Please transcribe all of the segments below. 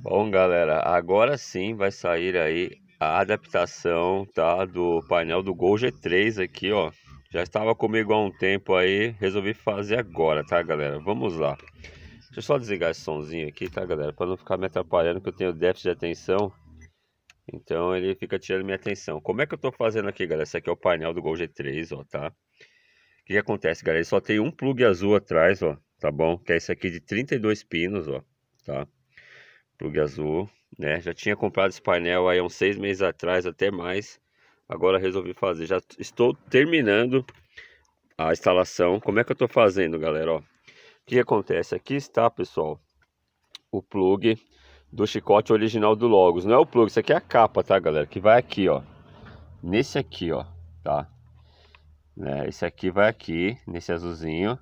Bom, galera, agora sim vai sair aí a adaptação, tá, do painel do Gol G3 aqui, ó. Já estava comigo há um tempo aí, resolvi fazer agora, tá, galera? Vamos lá. Deixa eu só desligar esse somzinho aqui, tá, galera? Para não ficar me atrapalhando, que eu tenho déficit de atenção. Então ele fica tirando minha atenção. Como é que eu tô fazendo aqui, galera? Esse aqui é o painel do Gol G3, ó, tá? O que, que acontece, galera? Ele só tem um plug azul atrás, ó, tá bom? Que é esse aqui de 32 pinos, ó, tá? Plug azul, né? Já tinha comprado esse painel aí há uns seis meses atrás, até mais. Agora resolvi fazer. Já estou terminando a instalação. Como é que eu estou fazendo, galera? Ó, o que acontece? Aqui está, pessoal, o plug do chicote original do Logos. Não é o plug, isso aqui é a capa, tá, galera? Que vai aqui, ó. Nesse aqui, ó, tá? Né? Esse aqui vai aqui, nesse azulzinho.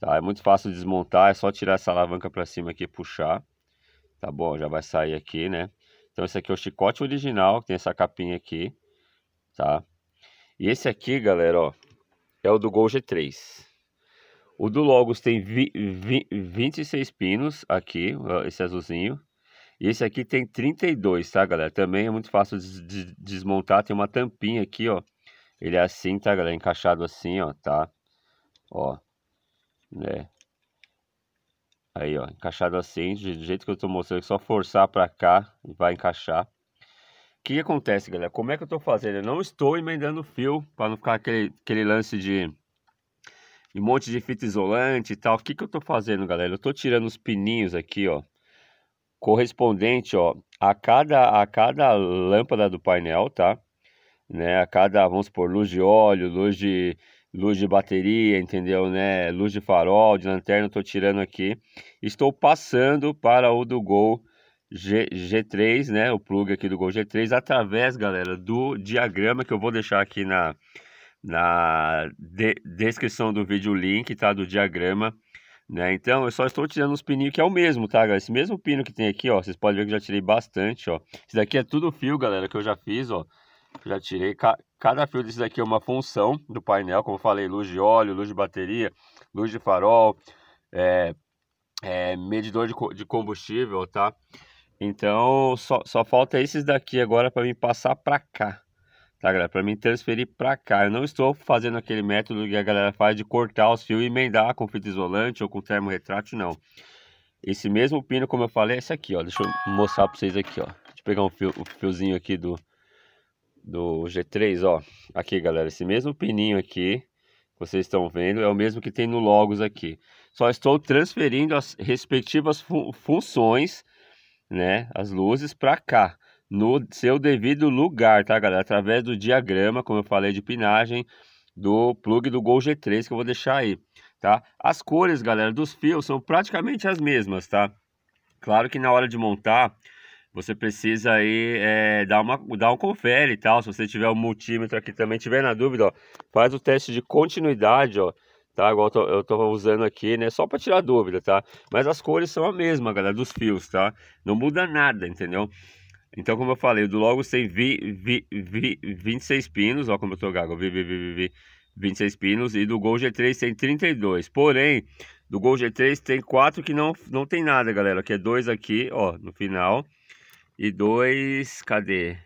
Tá? É muito fácil de desmontar, é só tirar essa alavanca para cima aqui e puxar. Tá bom, já vai sair aqui, né? Então esse aqui é o chicote original, que tem essa capinha aqui, tá? E esse aqui, galera, ó, é o do Gol G3. O do Logos tem vi, vi, 26 pinos aqui, esse azulzinho. E esse aqui tem 32, tá, galera? Também é muito fácil de, de desmontar. Tem uma tampinha aqui, ó. Ele é assim, tá, galera? Encaixado assim, ó, tá? Ó. Né? Aí, ó, encaixado assim, do jeito que eu tô mostrando, só forçar para cá e vai encaixar. O que acontece, galera? Como é que eu tô fazendo? Eu não estou emendando fio para não ficar aquele, aquele lance de, um monte de fita isolante e tal. O que que eu tô fazendo, galera? Eu tô tirando os pininhos aqui, ó, correspondente, ó, a cada, a cada lâmpada do painel, tá? Né? A cada, vamos supor, luz de óleo, luz de luz de bateria, entendeu, né? Luz de farol, de lanterna, estou tirando aqui. Estou passando para o do Gol G, G3, né? O plug aqui do Gol G3, através, galera, do diagrama que eu vou deixar aqui na, na de, descrição do vídeo o link, tá? Do diagrama. Né? Então, eu só estou tirando os pininhos que é o mesmo, tá, galera? Esse mesmo pino que tem aqui, ó, vocês podem ver que eu já tirei bastante, ó. Esse daqui é tudo fio, galera, que eu já fiz, ó. Já tirei. Cada fio desse daqui é uma função do painel, como falei, luz de óleo, luz de bateria, luz de farol, é, é, medidor de, de combustível, tá? Então, só, só falta esses daqui agora para mim passar para cá, tá, galera? Para mim transferir para cá. Eu não estou fazendo aquele método que a galera faz de cortar os fios e emendar com fita isolante ou com termo retrátil, não. Esse mesmo pino, como eu falei, é esse aqui, ó. Deixa eu mostrar para vocês aqui, ó. Deixa eu pegar um fio, um fiozinho aqui do, do G3, ó. Aqui, galera, esse mesmo pininho aqui, vocês estão vendo, é o mesmo que tem no Logos aqui. Só estou transferindo as respectivas fu funções, né, as luzes para cá, no seu devido lugar, tá, galera? Através do diagrama, como eu falei, de pinagem do plug do Gol G3 que eu vou deixar aí, tá? As cores, galera, dos fios são praticamente as mesmas, tá? Claro que na hora de montar, você precisa aí é, dar, uma, dar um confere e tal. Se você tiver um multímetro aqui também, tiver na dúvida, ó, faz o teste de continuidade, ó, tá? Igual eu tô, eu tô usando aqui, né? Só para tirar dúvida, tá? Mas as cores são a mesma, galera, dos fios, tá? Não muda nada, entendeu? Então, como eu falei, do Logos tem vi, vi, vi, 26 pinos, ó como eu tô gago, vi, vi, vi, vi, 26 pinos, e do Gol G3 tem 32. Porém, do Gol G3 tem quatro que não, não tem nada, galera, que é dois aqui, ó, no final, e dois, cadê?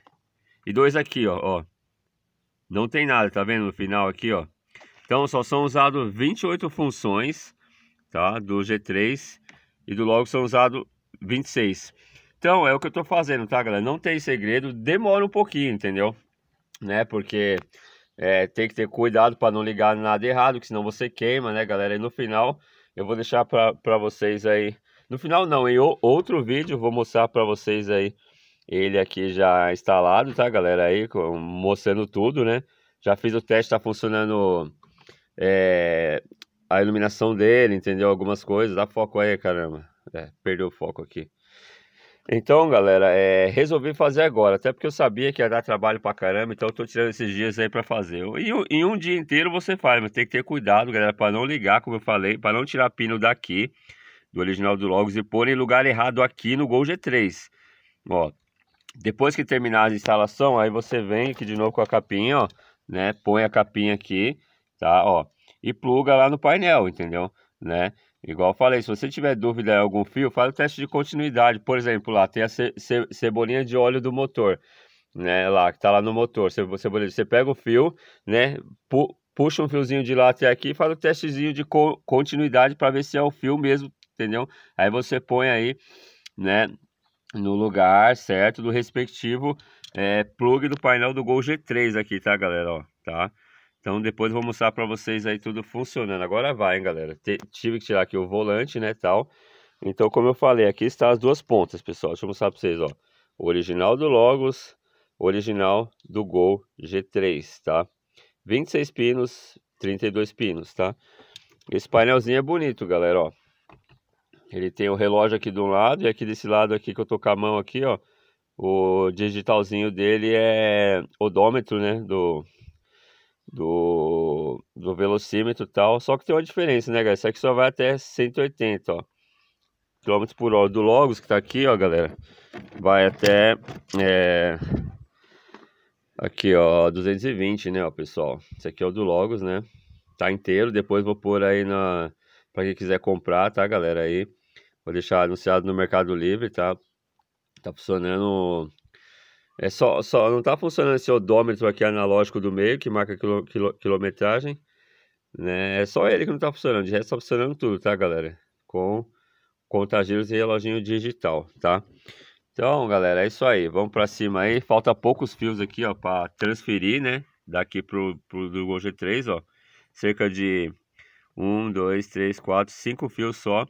E dois aqui, ó, ó. Não tem nada, tá vendo no final aqui, ó. Então só são usados 28 funções, tá? Do G3 e do Logo são usados 26. Então é o que eu tô fazendo, tá, galera? Não tem segredo, demora um pouquinho, entendeu? Né? Porque é, tem que ter cuidado para não ligar nada errado, que senão você queima, né, galera? E no final eu vou deixar para vocês aí no final não, em outro vídeo vou mostrar para vocês aí ele aqui já instalado, tá galera? Aí mostrando tudo, né? Já fiz o teste, tá funcionando é, a iluminação dele, entendeu? Algumas coisas, dá foco aí, caramba. É, perdeu o foco aqui. Então, galera, é, resolvi fazer agora, até porque eu sabia que ia dar trabalho pra caramba, então eu tô tirando esses dias aí pra fazer. E em um dia inteiro você faz, mas tem que ter cuidado, galera, pra não ligar, como eu falei, pra não tirar pino daqui do original do Logos e pôr em lugar errado aqui no Gol G3. Ó, depois que terminar a instalação, aí você vem aqui de novo com a capinha, ó, né? Põe a capinha aqui, tá? Ó, e pluga lá no painel, entendeu? Né? Igual eu falei, se você tiver dúvida em algum fio, faz o teste de continuidade. Por exemplo, lá tem a ce ce cebolinha de óleo do motor, né? Lá, que tá lá no motor. Você, você, você pega o fio, né? Pu puxa um fiozinho de lá até aqui e faz o testezinho de co continuidade para ver se é o fio mesmo, entendeu? Aí você põe aí, né? No lugar certo do respectivo é, plug do painel do Gol G3 aqui, tá, galera? Ó, tá? Então depois eu vou mostrar para vocês aí tudo funcionando. Agora vai, hein, galera. tive que tirar aqui o volante, né, tal. Então, como eu falei, aqui está as duas pontas, pessoal. Deixa eu mostrar para vocês, ó. O original do Logos, original do Gol G3, tá? 26 pinos, 32 pinos, tá? Esse painelzinho é bonito, galera, ó. Ele tem o relógio aqui de um lado e aqui desse lado aqui que eu tô com a mão aqui, ó. O digitalzinho dele é odômetro, né, do, do, do velocímetro e tal. Só que tem uma diferença, né, galera? Isso aqui só vai até 180, ó. Quilômetros por hora. Do Logos, que tá aqui, ó, galera. Vai até... É... Aqui, ó, 220, né, ó, pessoal. Esse aqui é o do Logos, né? Tá inteiro. Depois vou pôr aí na... Pra quem quiser comprar, tá, galera? Aí. Vou deixar anunciado no Mercado Livre, tá? Tá funcionando é só, só não está funcionando esse odômetro aqui analógico do meio, que marca quilo, quilo, quilometragem. Né? É só ele que não está funcionando, de resto está funcionando tudo, tá, galera? Com contagiros e reloginho digital, tá? Então, galera, é isso aí. Vamos para cima aí. Falta poucos fios aqui, ó, para transferir, né? Daqui pro, pro do Gol G3, ó. Cerca de um, dois, três, quatro, cinco fios só.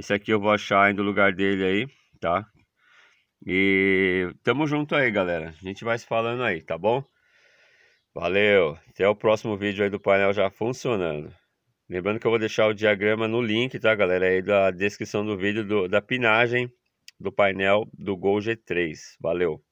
Esse aqui eu vou achar aí no lugar dele aí, tá? E tamo junto aí, galera. A gente vai se falando aí, tá bom? Valeu. Até o próximo vídeo aí do painel já funcionando. Lembrando que eu vou deixar o diagrama no link, tá, galera? Aí da descrição do vídeo do, da pinagem do painel do Gol G3. Valeu.